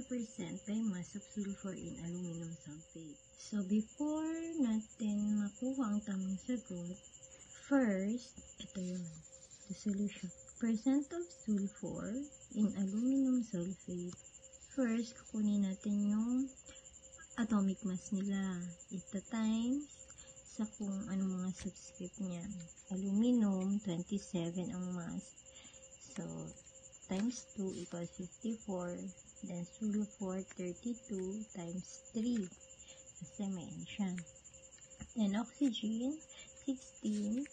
mass of sulfur in aluminum sulfate. So, before natin makuha ang tamang sagot, first, ito yun, the solution. Percent of sulfur in aluminum sulfate. First, kukunin natin yung atomic mass nila. Ito times sa kung ano mga subscript niya. Aluminum, 27 ang mass. So, times 2 equals 54. Then, sulfur, 32 times 3. Kasi may N siya. Then, oxygen, 16.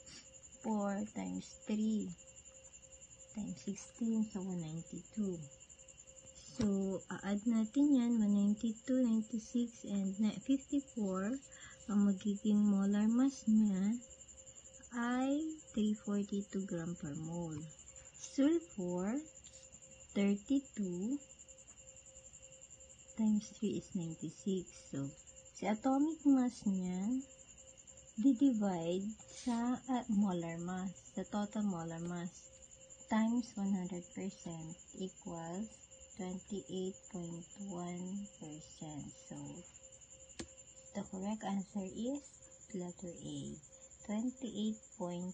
4 times 3 times 16. So, 192. So, a-add natin yan. 192, 96, and 54. Ang magiging molar mass niya ay 342 gram per mole. Sulfur, 32 times 3 is 96. So, si atomic mass niya, di-divide sa uh, molar mass, sa total molar mass, times 100% equals 28.1%. So, the correct answer is letter A, 28.1%.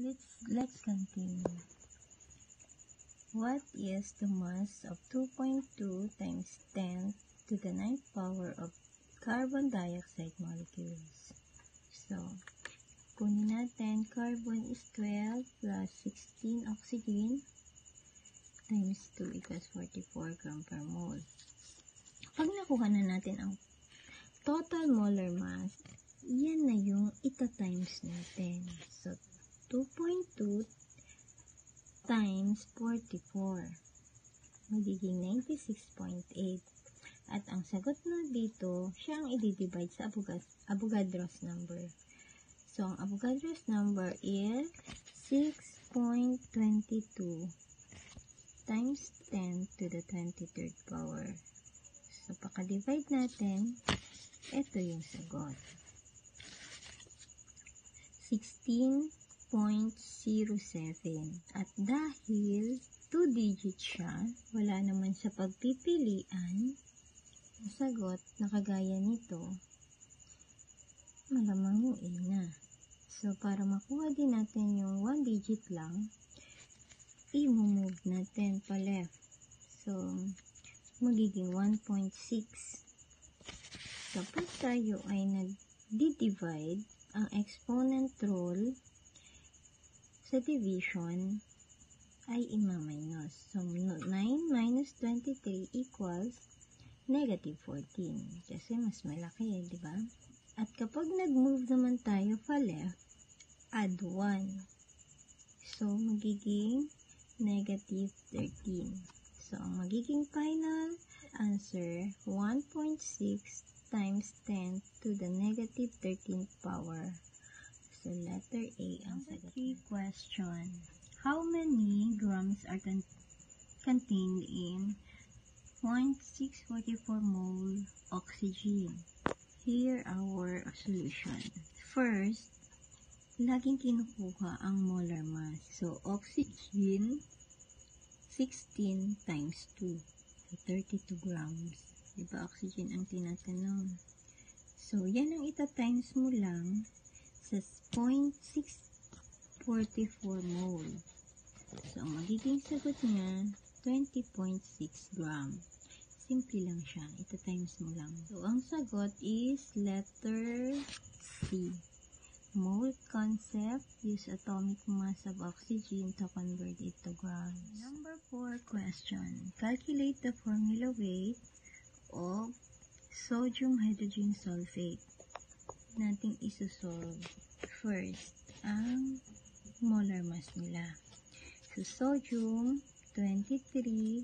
Let's, let's continue. What is the mass of 2.2 times 10 to the 9th power of carbon dioxide molecules? So, kunin natin, carbon is 12 plus 16 oxygen times 2 equals 44 gram per mole. Pag nakuha na natin ang total molar mass, yan na yung ita-times natin. So, 2.2 times 44. Magiging 96.8. At ang sagot na dito, siya ang i-divide sa Avogadro's number. So, ang Avogadro's number is 6.22 times 10 to the 23rd power. So, paka-divide natin, ito yung sagot. 16.07. At dahil 2 digit siya, wala naman sa pagpipilian, ang sagot na kagaya nito, malamang yung A na. So, para makuha din natin yung 1 digit lang, i-move natin pa left. So, magiging 1.6. Kapag tayo ay nag-divide, ang exponent sa division ay ima-minus. So, 9 minus 23 equals negative 14. Kasi mas malaki eh, di ba? At kapag nag-move naman tayo pa left, add 1. So, magiging negative 13. So, ang magiging final answer, 1.6 times 10 to the negative 13th power. So, letter A ang sagot. Question. How many grams are con contained in 0.644 mole oxygen? Here our solution. First, laging kinukuha ang molar mass. So, oxygen, 16 times 2. So, 32 grams. Diba, oxygen ang tinatanong. So, yan ang ita-times mo lang sa 0.644 mole. So, ang magiging sagot niya, 20.6 gram. Simple lang siya. Ita-times mo lang. So, ang sagot is letter C. Mole concept, use atomic mass of oxygen to convert it to grams. Number 4 question. Calculate the formula weight of sodium hydrogen sulfate. Nating isosolve. First, ang molar mass nila. So, sodium, 23,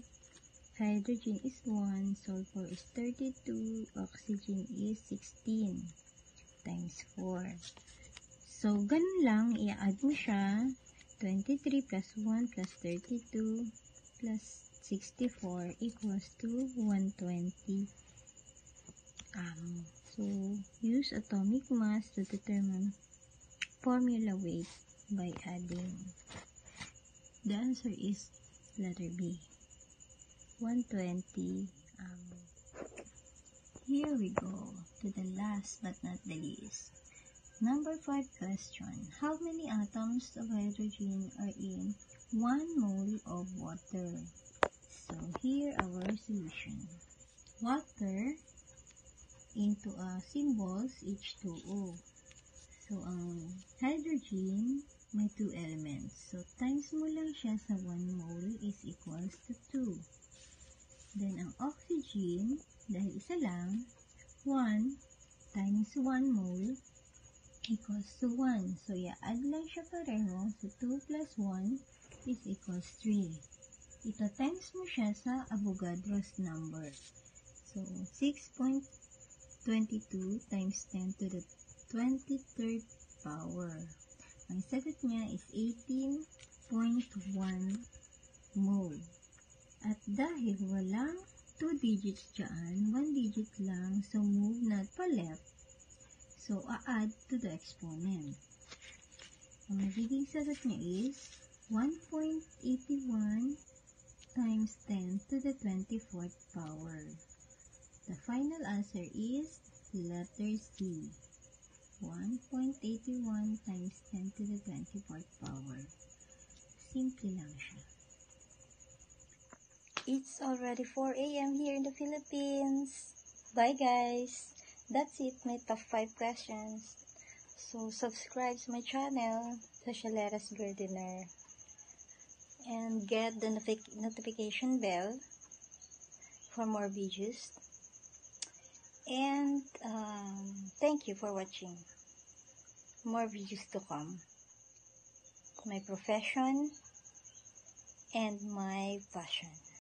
hydrogen is 1, sulfur is 32, oxygen is 16 times 4. So, ganun lang, i-add mo siya, 23 plus 1 plus 32 plus 64 equals to 120 um, So, use atomic mass to determine formula weight by adding. The answer is letter B. 120. Um, here we go to the last but not the least. Number 5 question. How many atoms of hydrogen are in 1 mole of water? So, here our solution. Water into a symbols H2O. So, ang hydrogen may two elements. So, times mo lang siya sa 1 mole is equals to 2. Then, ang oxygen, dahil isa lang, 1 times 1 mole equals to 1. So, i-add lang siya pareho. So, 2 plus 1 is equals 3. Ito times mo siya sa Avogadro's number. So, 6.22 times 10 to the 23rd power. Ang sagot niya is 18.1 mole. At dahil walang 2 digits dyan, 1 digit lang, so move not pa left. So, a-add to the exponent. Ang magiging sagot niya is 1.81 times 10 to the 24th power. The final answer is letter C. 1.81 times 10 to the 24th power. Simple lang siya. It's already 4 a.m. here in the Philippines. Bye guys. That's it, my top 5 questions. So subscribe to my channel, Socialeras Gardener. And get the notific- notification bell for more videos. And um, thank you for watching. More videos to come. My profession and my passion.